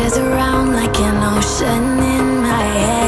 swirls around like an ocean in my head.